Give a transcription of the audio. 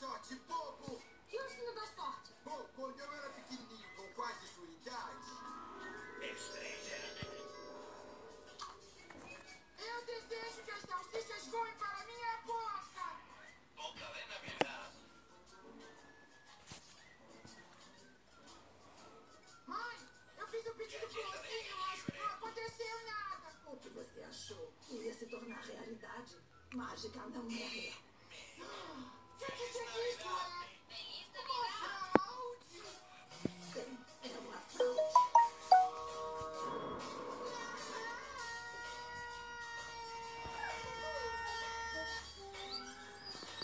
sorte, bobo! E onde sorte. Que da sorte? Bom, quando eu era pequenininho, com quase sua idade... Eu desejo que as salsichas voem para minha boca. Mãe, eu fiz o pedido pro ossinho, mas não aconteceu nada. O que você achou que ia se tornar realidade? Mágica não é real.